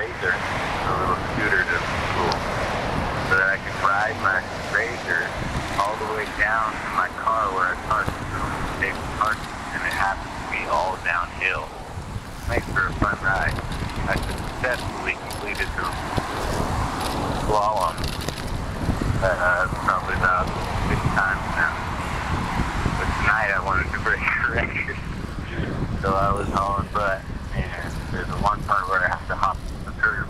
Razor, a little scooter to school, so that I could ride my Razor all the way down to my car where I parked Big Park, and it happens to be all downhill. Makes for a fun ride. I successfully completed the slalom uh, probably about six times now. But tonight I wanted to break a record, so I was hauling butt, and there's one part where I have to hop the curb.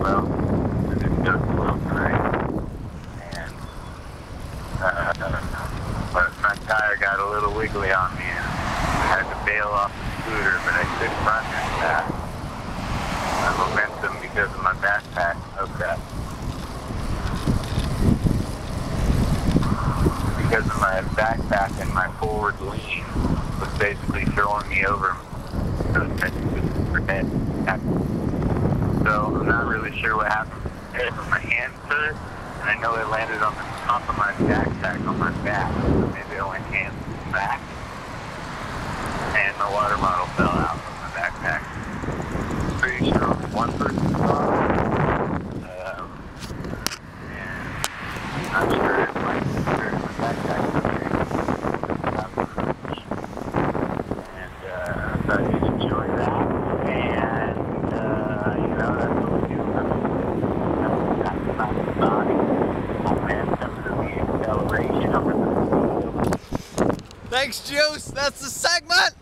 Well, I didn't go slow tonight, and uh, my front tire got a little wiggly on me, and I had to bail off the scooter, but I couldn't run that fast. My momentum because of my backpack of that. because of my backpack and my forward lean was basically throwing me over so I'm not really sure what happened. But my hand and I know it landed on the top of my backpack on my back. So maybe I went hands back, and the water bottle fell out of my backpack. Pretty sure one person saw it. Um, and I'm sure it's like sure my backpack. And uh, I thought you'd enjoy that. And uh, you know, that's what we do. That's about the body momentum to the acceleration over the Thanks, Juice. That's the segment.